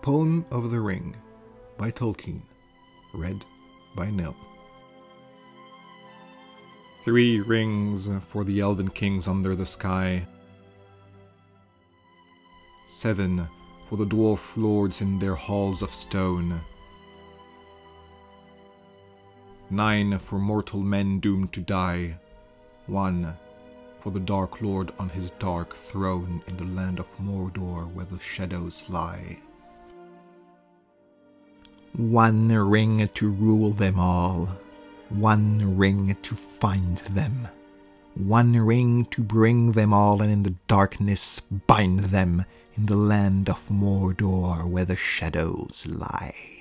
Poem of the Ring by Tolkien. Read by Nil. Three rings for the elven kings under the sky. Seven for the dwarf lords in their halls of stone. Nine for mortal men doomed to die. One for the Dark Lord on his dark throne in the land of Mordor where the shadows lie. One ring to rule them all, one ring to find them, one ring to bring them all and in the darkness bind them in the land of Mordor where the shadows lie.